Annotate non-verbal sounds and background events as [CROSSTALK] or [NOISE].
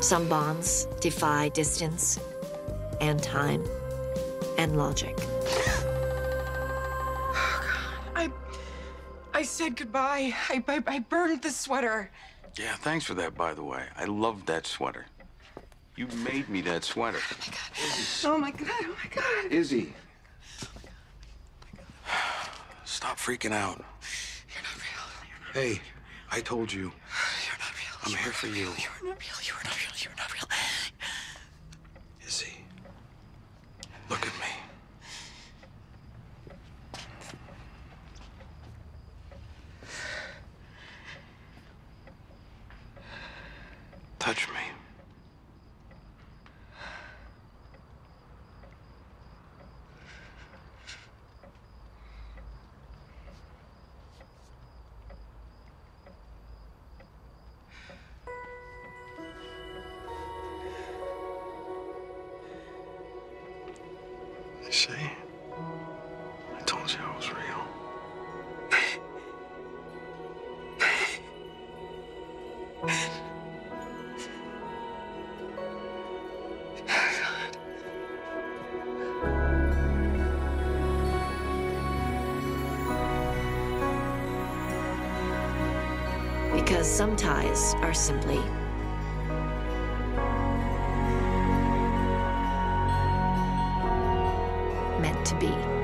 Some bonds defy distance and time and logic. Oh, I, I said goodbye. I, I, I burned the sweater. Yeah, thanks for that, by the way. I love that sweater. You made me that sweater. Oh my god, oh my god. Oh my god. Izzie. Stop freaking out. You're not real. You're Hey, I told you. [SIGHS] I'm here for you. You're not real. You're not real. You're not real. Izzie. Look at me. Touch me. You see? I told you I was real. Because some ties are simply to be.